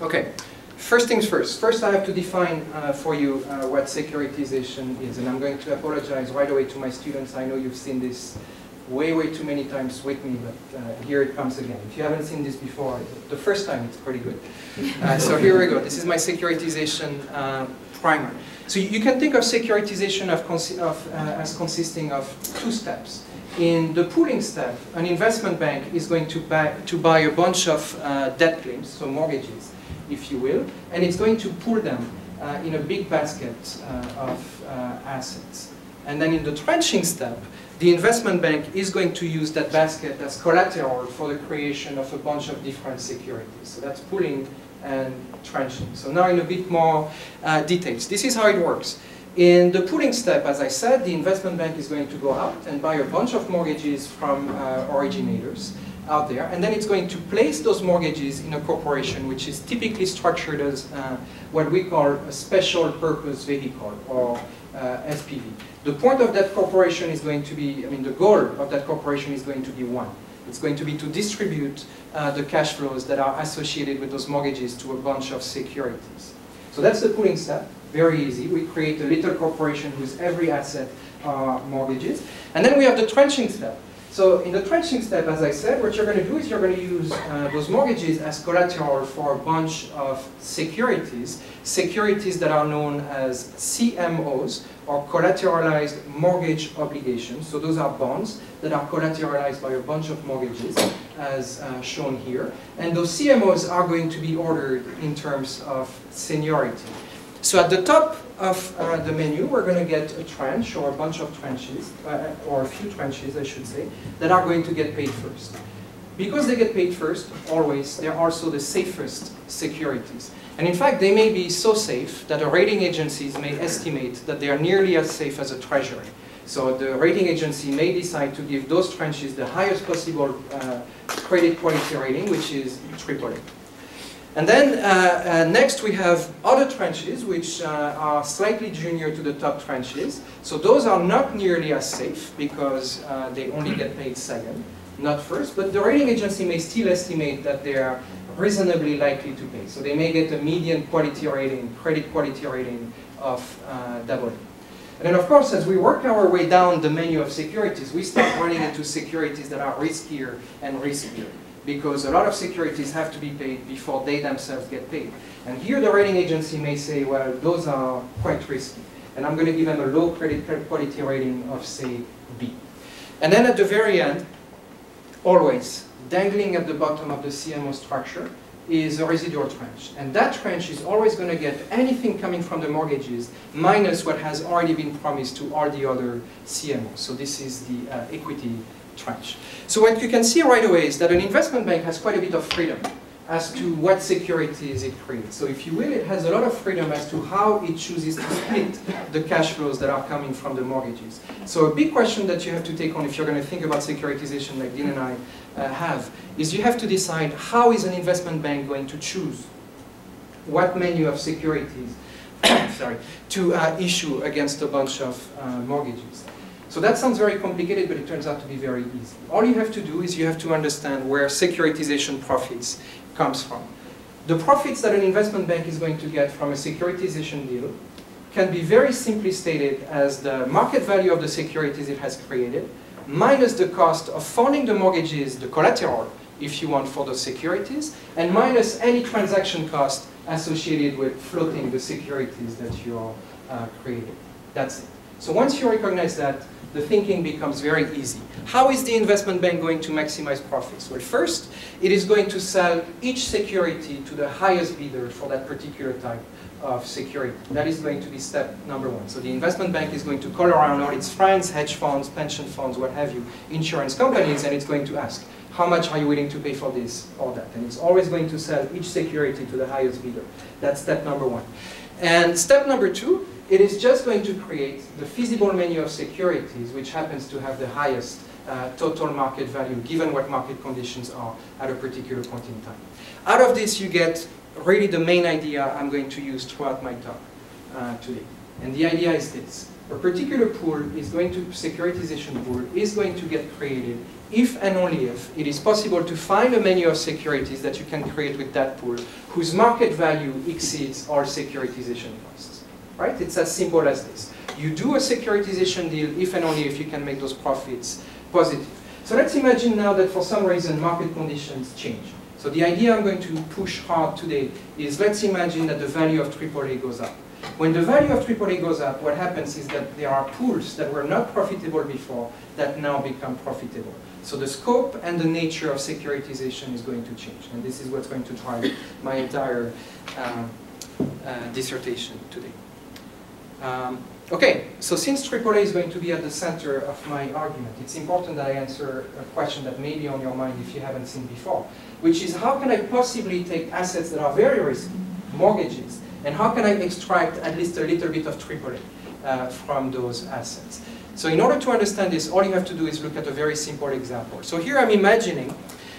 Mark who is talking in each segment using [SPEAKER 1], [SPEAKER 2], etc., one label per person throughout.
[SPEAKER 1] Okay, first things first. First I have to define uh, for you uh, what securitization is. And I'm going to apologize right away to my students. I know you've seen this way, way too many times with me, but uh, here it comes again. If you haven't seen this before, the first time it's pretty good. Uh, so here we go. This is my securitization uh, primer. So you can think of securitization of, of, uh, as consisting of two steps. In the pooling step, an investment bank is going to buy, to buy a bunch of uh, debt claims, so mortgages, if you will, and it's going to pool them uh, in a big basket uh, of uh, assets. And then in the tranching step, the investment bank is going to use that basket as collateral for the creation of a bunch of different securities. So that's pooling and tranching. So now in a bit more uh, details. This is how it works. In the pooling step, as I said, the investment bank is going to go out and buy a bunch of mortgages from uh, originators out there, and then it's going to place those mortgages in a corporation which is typically structured as uh, what we call a special purpose vehicle, or uh, SPV. The point of that corporation is going to be, I mean, the goal of that corporation is going to be one. It's going to be to distribute uh, the cash flows that are associated with those mortgages to a bunch of securities. So that's the pooling step. Very easy. We create a little corporation whose every asset are mortgages. And then we have the tranching step. So in the tranching step, as I said, what you're going to do is you're going to use uh, those mortgages as collateral for a bunch of securities, securities that are known as CMOs, or collateralized mortgage obligations. So those are bonds that are collateralized by a bunch of mortgages, as uh, shown here. And those CMOs are going to be ordered in terms of seniority. So at the top of uh, the menu, we're going to get a tranche or a bunch of tranches, uh, or a few tranches, I should say, that are going to get paid first. Because they get paid first, always, they're also the safest securities. And in fact, they may be so safe that the rating agencies may estimate that they are nearly as safe as a treasury. So the rating agency may decide to give those tranches the highest possible uh, credit quality rating, which is AAA. And then uh, uh, next we have other tranches which uh, are slightly junior to the top tranches. So those are not nearly as safe because uh, they only get paid second, not first. But the rating agency may still estimate that they are reasonably likely to pay. So they may get a median quality rating, credit quality rating of uh, double. And then of course, as we work our way down the menu of securities, we start running into securities that are riskier and riskier because a lot of securities have to be paid before they themselves get paid. And here the rating agency may say, well, those are quite risky. And I'm going to give them a low credit quality rating of, say, B. And then at the very end, always, dangling at the bottom of the CMO structure, is a residual tranche. And that tranche is always going to get anything coming from the mortgages minus what has already been promised to all the other CMOs. So this is the uh, equity tranche. So what you can see right away is that an investment bank has quite a bit of freedom as to what securities it creates. So if you will, it has a lot of freedom as to how it chooses to split the cash flows that are coming from the mortgages. So a big question that you have to take on if you're going to think about securitization like Dean and I uh, have, is you have to decide how is an investment bank going to choose what menu of securities sorry, to uh, issue against a bunch of uh, mortgages. So that sounds very complicated, but it turns out to be very easy. All you have to do is you have to understand where securitization profits comes from. The profits that an investment bank is going to get from a securitization deal can be very simply stated as the market value of the securities it has created, minus the cost of funding the mortgages, the collateral, if you want, for those securities, and minus any transaction cost associated with floating the securities that you are uh, creating. That's it. So once you recognize that, the thinking becomes very easy. How is the investment bank going to maximize profits? Well, first, it is going to sell each security to the highest bidder for that particular type of security. That is going to be step number one. So the investment bank is going to call around all its friends, hedge funds, pension funds, what have you, insurance companies, and it's going to ask, how much are you willing to pay for this or that? And it's always going to sell each security to the highest bidder. That's step number one. And step number two it is just going to create the feasible menu of securities, which happens to have the highest uh, total market value, given what market conditions are at a particular point in time. Out of this, you get really the main idea I'm going to use throughout my talk uh, today. And the idea is this. A particular pool is going to, securitization pool, is going to get created if and only if it is possible to find a menu of securities that you can create with that pool whose market value exceeds our securitization costs. Right? It's as simple as this. You do a securitization deal if and only if you can make those profits positive. So let's imagine now that for some reason market conditions change. So the idea I'm going to push hard today is let's imagine that the value of AAA goes up. When the value of AAA goes up, what happens is that there are pools that were not profitable before that now become profitable. So the scope and the nature of securitization is going to change. And this is what's going to drive my entire um, uh, dissertation today. Um, okay, so since AAA is going to be at the center of my argument, it's important that I answer a question that may be on your mind if you haven't seen before, which is how can I possibly take assets that are very risky, mortgages, and how can I extract at least a little bit of AAA uh, from those assets? So in order to understand this, all you have to do is look at a very simple example. So here I'm imagining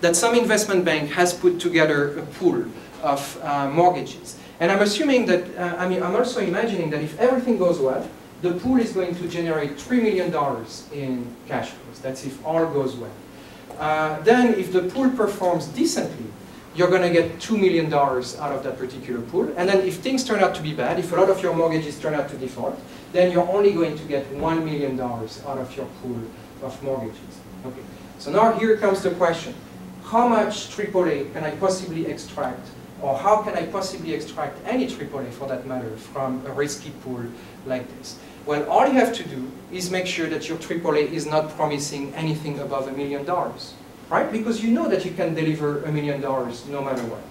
[SPEAKER 1] that some investment bank has put together a pool of uh, mortgages. And I'm assuming that, uh, I mean, I'm also imagining that if everything goes well, the pool is going to generate $3 million in cash flows. That's if all goes well. Uh, then if the pool performs decently, you're going to get $2 million out of that particular pool. And then if things turn out to be bad, if a lot of your mortgages turn out to default, then you're only going to get $1 million out of your pool of mortgages. Okay. So now here comes the question. How much AAA can I possibly extract, or how can I possibly extract any AAA for that matter from a risky pool like this? Well, all you have to do is make sure that your AAA is not promising anything above a million dollars right? Because you know that you can deliver a million dollars no matter what.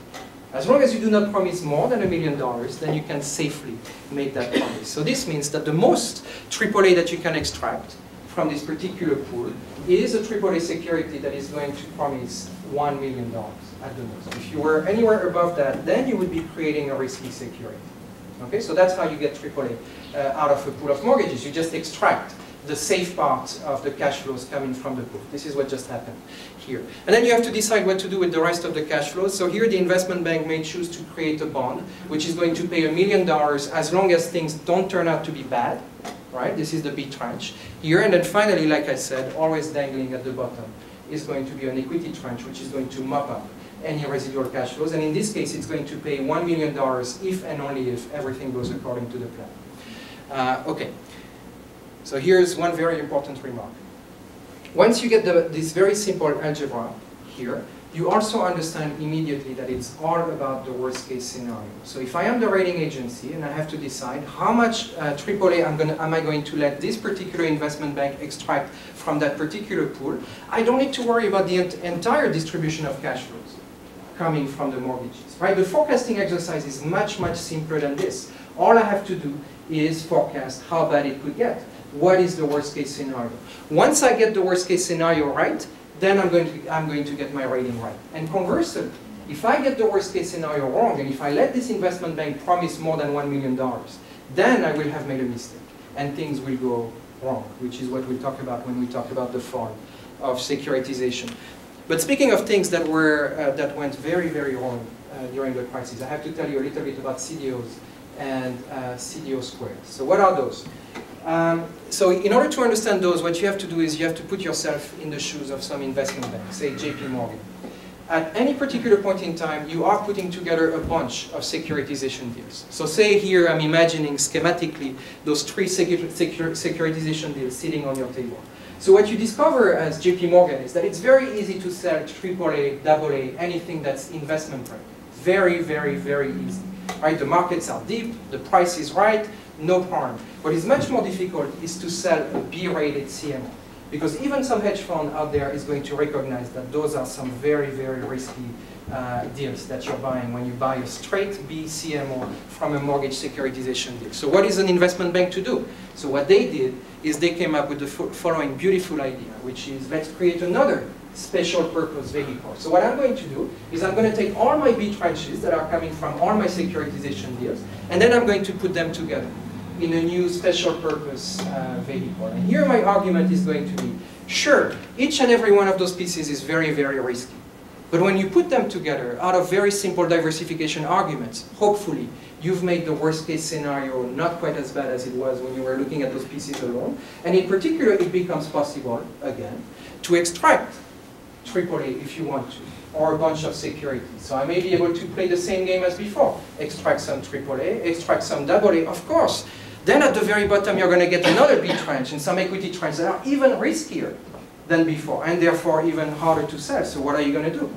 [SPEAKER 1] As long as you do not promise more than a million dollars, then you can safely make that promise. So this means that the most AAA that you can extract from this particular pool is a AAA security that is going to promise $1 million at the most. If you were anywhere above that, then you would be creating a risky security. Okay, so that's how you get AAA uh, out of a pool of mortgages. You just extract the safe part of the cash flows coming from the pool. This is what just happened here. And then you have to decide what to do with the rest of the cash flows. So here the investment bank may choose to create a bond, which is going to pay a million dollars as long as things don't turn out to be bad. Right? This is the B tranche here. And then finally, like I said, always dangling at the bottom is going to be an equity tranche, which is going to mop up any residual cash flows. And in this case, it's going to pay $1 million if and only if everything goes according to the plan. Uh, okay. So here's one very important remark. Once you get the, this very simple algebra here, you also understand immediately that it's all about the worst case scenario. So if I am the rating agency and I have to decide how much uh, AAA I'm gonna, am I going to let this particular investment bank extract from that particular pool, I don't need to worry about the ent entire distribution of cash flows coming from the mortgages. Right? The forecasting exercise is much, much simpler than this. All I have to do is forecast how bad it could get what is the worst case scenario. Once I get the worst case scenario right, then I'm going to, I'm going to get my rating right. And conversely, if I get the worst case scenario wrong, and if I let this investment bank promise more than $1 million, then I will have made a mistake, and things will go wrong, which is what we talk about when we talk about the form of securitization. But speaking of things that, were, uh, that went very, very wrong uh, during the crisis, I have to tell you a little bit about CDOs and uh, CDO squared. So what are those? Um, so in order to understand those, what you have to do is you have to put yourself in the shoes of some investment bank, say JP Morgan. At any particular point in time, you are putting together a bunch of securitization deals. So say here, I'm imagining schematically those three secur secur securitization deals sitting on your table. So what you discover as JP Morgan is that it's very easy to sell AAA, AA, anything that's investment grade. Very, very, very easy. Right? The markets are deep, the price is right, no problem. What is much more difficult is to sell a B-rated CMO. Because even some hedge fund out there is going to recognize that those are some very, very risky uh, deals that you're buying when you buy a straight B CMO from a mortgage securitization deal. So what is an investment bank to do? So what they did is they came up with the following beautiful idea, which is let's create another special purpose vehicle. So what I'm going to do is I'm going to take all my B tranches that are coming from all my securitization deals, and then I'm going to put them together in a new special purpose uh, vehicle. And here my argument is going to be, sure, each and every one of those pieces is very, very risky. But when you put them together out of very simple diversification arguments, hopefully you've made the worst case scenario not quite as bad as it was when you were looking at those pieces alone. And in particular, it becomes possible, again, to extract AAA if you want to, or a bunch of securities. So I may be able to play the same game as before. Extract some AAA, extract some AA, of course. Then at the very bottom, you're going to get another B tranche and some equity tranches that are even riskier than before, and therefore even harder to sell. So what are you going to do?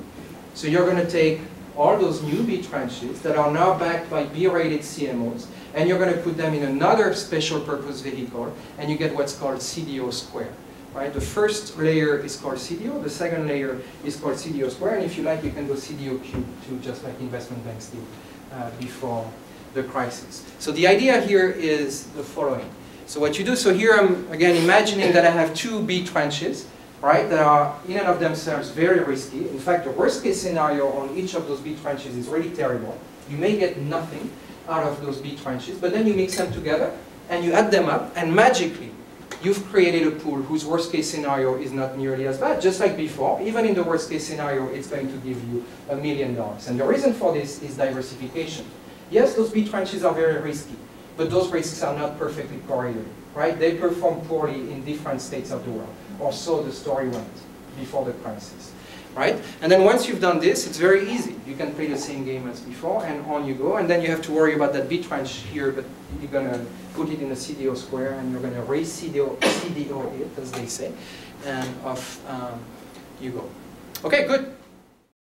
[SPEAKER 1] So you're going to take all those new B tranches that are now backed by B-rated CMOs, and you're going to put them in another special purpose vehicle, and you get what's called CDO square. Right? The first layer is called CDO, the second layer is called CDO square, and if you like, you can go CDO cube too, just like investment banks did uh, before the crisis. So the idea here is the following. So what you do, so here I'm, again, imagining that I have two B tranches, right, that are in and of themselves very risky. In fact, the worst case scenario on each of those B tranches is really terrible. You may get nothing out of those B tranches, but then you mix them together and you add them up and magically you've created a pool whose worst case scenario is not nearly as bad, just like before. Even in the worst case scenario, it's going to give you a million dollars. And the reason for this is diversification. Yes, those B tranches are very risky, but those risks are not perfectly correlated, right? They perform poorly in different states of the world or so the story went before the crisis. Right? And then once you've done this, it's very easy. You can play the same game as before, and on you go. And then you have to worry about that B tranche here, but you're going to put it in a CDO square, and you're going to raise CDO, CDO it, as they say, and off um, you go. Okay, good.